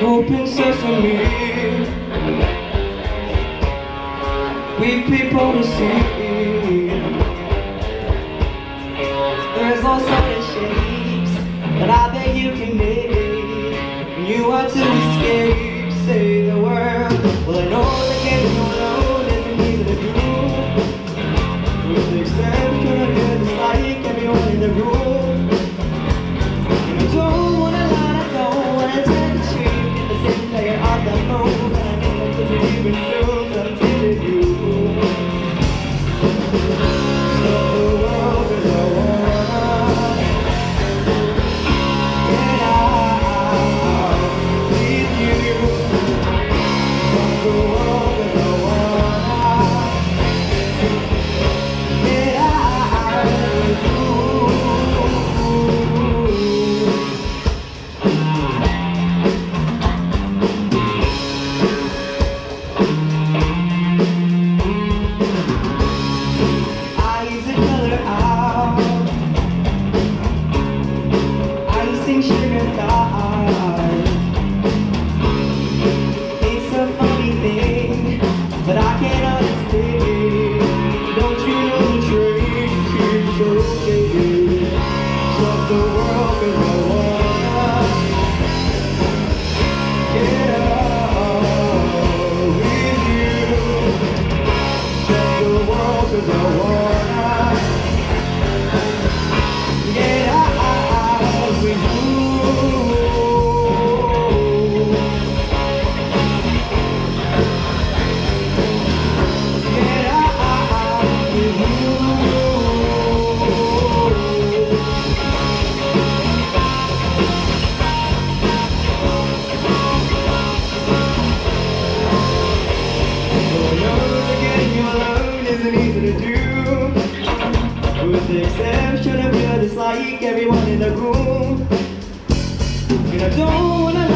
Open sesame We people to see. There's all sorts of shapes That I bet you can make. When you want to escape Say the word Well I know that getting alone Isn't easy to do With the exception even feel isn't easy to do. With the exception of you, just like everyone in the room. And I don't